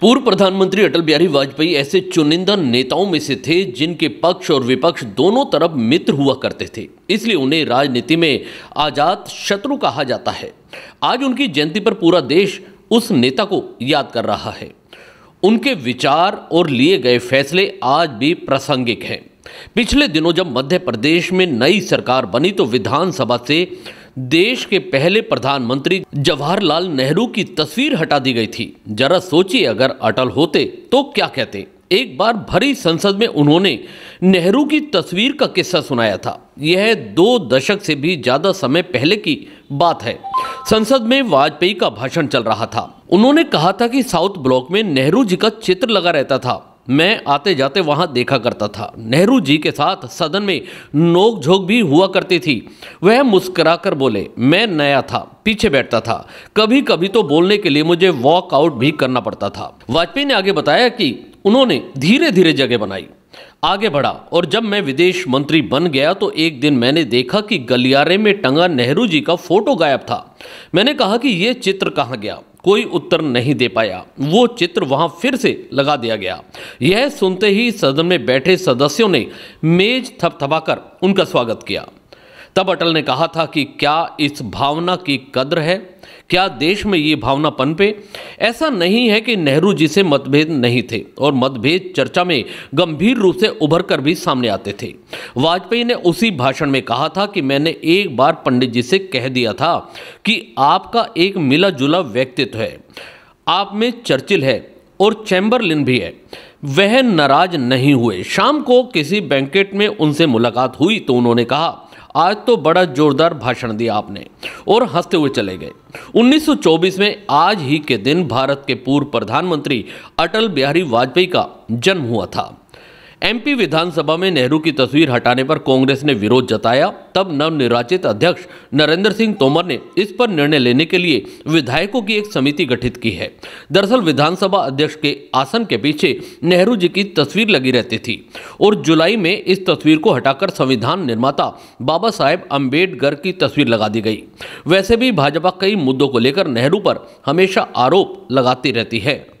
पूर्व प्रधानमंत्री अटल बिहारी वाजपेयी ऐसे चुनिंदा नेताओं में से थे जिनके पक्ष और विपक्ष दोनों तरफ़ मित्र हुआ करते थे। इसलिए उन्हें राजनीति में आज़ाद शत्रु कहा जाता है। आज उनकी जयंती पर पूरा देश उस नेता को याद कर रहा है। उनके विचार और लिए गए फैसले आज भी प्रासंगिक हैं। पिछले दिनों जब मध्य प्रदेश में नई सरकार बनी तो विधानसभा से देश के पहले प्रधानमंत्री जवाहरलाल नेहरू की तस्वीर हटा दी गई थी। जरा सोचिए, अगर अटल होते तो क्या कहते? एक बार भरी संसद में उन्होंने नेहरू की तस्वीर का किस्सा सुनाया था। यह दो दशक से भी ज़्यादा समय पहले की बात है। संसद में वाजपेयी का भाषण चल रहा था। उन्होंने कहा था कि साउथ ब्लॉक में नेहरू जी का चित्र लगा रहता था। मैं आते जाते वहाँ देखा करता था। नेहरू जी के साथ सदन में नोक झोंक भी हुआ करती थी। वह मुस्कुराकर बोले, मैं नया था, पीछे बैठता था। कभी कभी तो बोलने के लिए मुझे वॉक आउट भी करना पड़ता था। वाजपेयी ने आगे बताया कि उन्होंने धीरे धीरे जगह बनाई। आगे बढ़ा और जब मैं विदेश मंत्री बन गया तो एक दिन मैंने देखा कि गलियारे में टंगा नेहरू जी का फ़ोटो गायब था। मैंने कहा कि यह चित्र कहाँ गया? कोई उत्तर नहीं दे पाया। वो चित्र वहाँ फिर से लगा दिया गया। यह सुनते ही सदन में बैठे सदस्यों ने मेज थपथपाकर उनका स्वागत किया। तब अटल ने कहा था कि क्या इस भावना की कद्र है? क्या देश में ये भावना पनपे ऐसा नहीं है कि नेहरू जी से मतभेद नहीं थे और मतभेद चर्चा में गंभीर रूप से उभर कर भी सामने आते थे। वाजपेयी ने उसी भाषण में कहा था कि मैंने एक बार पंडित जी से कह दिया था कि आपका एक मिला जुला व्यक्तित्व है। आप में चर्चिल है और चैम्बरलिन भी है। वह नाराज़ नहीं हुए। शाम को किसी बैंकेट में उनसे मुलाकात हुई तो उन्होंने कहा आज तो बड़ा जोरदार भाषण दिया आपने, और हँसते हुए चले गए। 1924 में आज ही के दिन भारत के पूर्व प्रधानमंत्री अटल बिहारी वाजपेयी का जन्म हुआ था। एमपी विधानसभा में नेहरू की तस्वीर हटाने पर कांग्रेस ने विरोध जताया, तब नवनिर्वाचित अध्यक्ष नरेंद्र सिंह तोमर ने इस पर निर्णय लेने के लिए विधायकों की एक समिति गठित की है। दरअसल विधानसभा अध्यक्ष के आसन के पीछे नेहरू जी की तस्वीर लगी रहती थी और जुलाई में इस तस्वीर को हटाकर संविधान निर्माता बाबा साहेब अंबेडकर की तस्वीर लगा दी गई। वैसे भी भाजपा कई मुद्दों को लेकर नेहरू पर हमेशा आरोप लगाती रहती है।